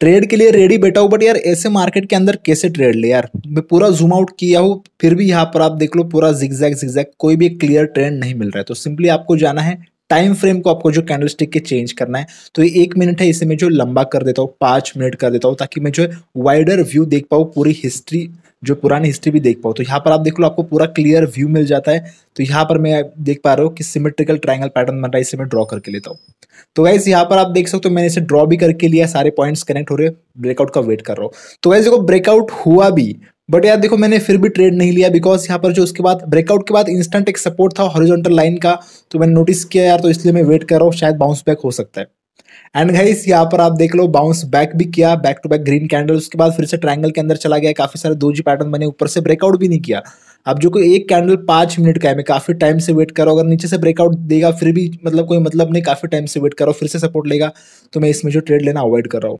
Trade के लिए ready बैठा हूँ बट यार ऐसे मार्केट के अंदर कैसे ट्रेड ले यार? मैं पूरा जूम आउट किया हूँ, फिर भी यहाँ पर आप देख लो, पूरा जिगजैग जिगजैग कोई भी क्लियर ट्रेंड नहीं मिल रहा है। तो सिंपली आपको जाना है टाइम फ्रेम को आपको जो कैंडल स्टिक के चेंज करना है तो ये एक मिनट है, इसे मैं जो लंबा कर देता हूँ, पाँच मिनट कर देता हूँ, ताकि मैं जो है वाइडर व्यू देख पाऊँ, पूरी हिस्ट्री जो पुरानी हिस्ट्री भी देख पाओ। तो यहाँ पर आप देख लो, आपको पूरा क्लियर व्यू मिल जाता है। तो यहाँ पर मैं देख पा रहा हूँ कि सिमेट्रिकल ट्राइंगल पैटर्न बन रहा है, इसे मैं ड्रॉ करके लेता हूँ। तो गाइज़ यहाँ पर आप देख सकते हो, मैंने इसे ड्रॉ भी करके लिया, सारे पॉइंट्स कनेक्ट हो रहे ब्रेकआउट का वेट कर रहा हूँ। तो गाइज़ देखो ब्रेकआउट हुआ भी बट यार देखो, मैंने फिर भी ट्रेड नहीं लिया बिकॉज़ यहाँ पर जो उसके बाद ब्रेकआउट के बाद इंस्टेंट एक सपोर्ट था हॉरिजॉन्टल लाइन का तो मैंने नोटिस किया यार तो इसलिए मैं वेट कर रहा हूँ, शायद बाउंस बैक हो सकता है। एंड गाइस यहाँ पर आप देख लो बाउंस बैक भी किया back to back green candle उसके बाद फिर से ट्रायंगल के अंदर चला गया, काफ़ी सारे दो जी पैटर्न बने, ऊपर से ब्रेकआउट भी नहीं किया। अब जो कोई एक कैंडल पाँच मिनट का है, मैं काफ़ी टाइम से वेट करो अगर नीचे से ब्रेकआउट देगा, फिर भी मतलब कोई मतलब नहीं, काफ़ी टाइम से वेट करो फिर से सपोर्ट लेगा तो मैं इसमें जो ट्रेड लेना अवॉइड कर रहा हूँ।